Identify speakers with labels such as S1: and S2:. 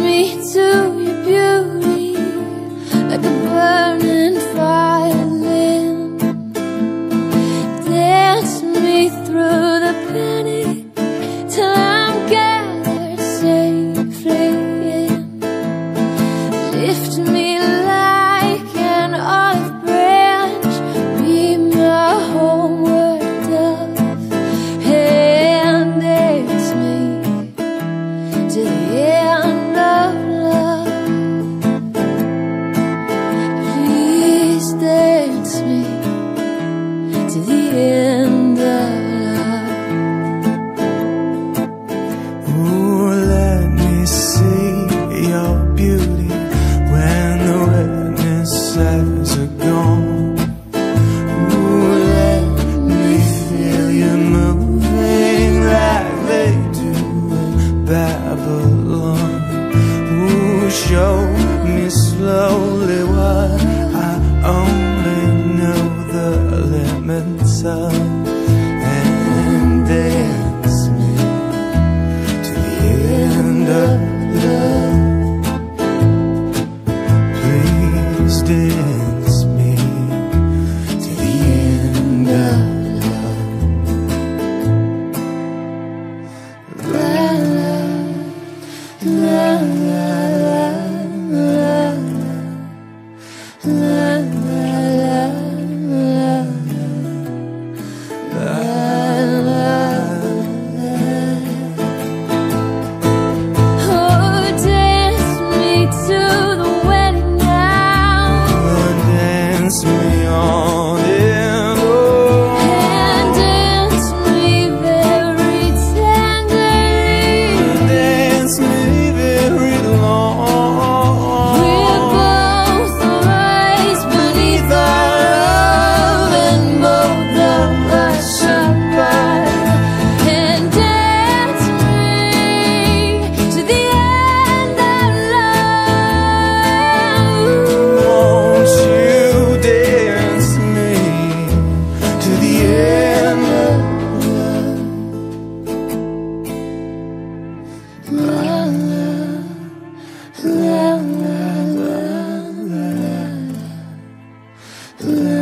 S1: me to to the end of life.
S2: Ooh, let me see your beauty when the witnesses are gone. Ooh, let me feel you moving like they do in Babylon. Ooh, show me slowly what. up and dance me to the end of
S1: Yeah.